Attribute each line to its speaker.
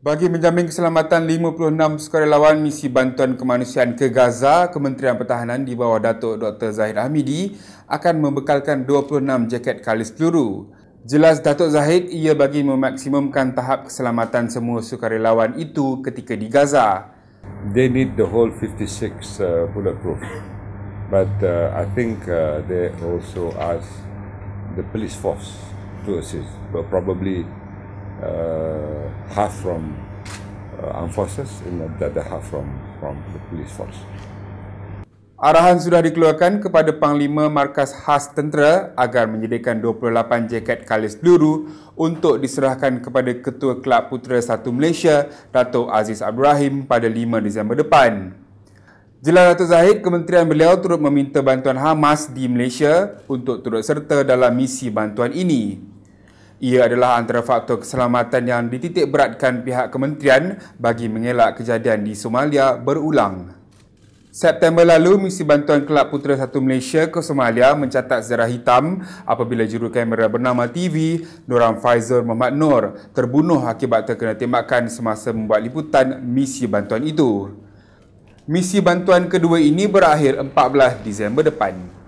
Speaker 1: Bagi menjamin keselamatan 56 sukarelawan misi bantuan kemanusiaan ke Gaza, Kementerian Pertahanan di bawah Datuk Dr. Zahid Hamidi akan membekalkan 26 jaket kalis peluru. Jelas Datuk Zahid ia bagi memaksimumkan tahap keselamatan semua sukarelawan itu ketika di Gaza.
Speaker 2: They need the whole 56 uh, bulletproof. But uh, I think uh, they also ask the police force to assist. But probably uh, half from uh, armed forces and the other half from from the police force.
Speaker 1: Arahan sudah dikeluarkan kepada Panglima Markas Khas Tentera agar menyediakan 28 jaket kalis peluru untuk diserahkan kepada Ketua Kelab Putera Satu Malaysia, Datuk Aziz Abdul pada 5 Disember depan. Jelas Datuk Zahid, kementerian beliau turut meminta bantuan Hamas di Malaysia untuk turut serta dalam misi bantuan ini. Ia adalah antara faktor keselamatan yang dititik beratkan pihak kementerian bagi mengelak kejadian di Somalia berulang. September lalu, misi bantuan Kelab Putera Satu Malaysia ke Somalia mencatat sejarah hitam apabila juru kamera bernama TV, Noram Faizal Muhammad Nur, terbunuh akibat terkena tembakan semasa membuat liputan misi bantuan itu. Misi bantuan kedua ini berakhir 14 Disember depan.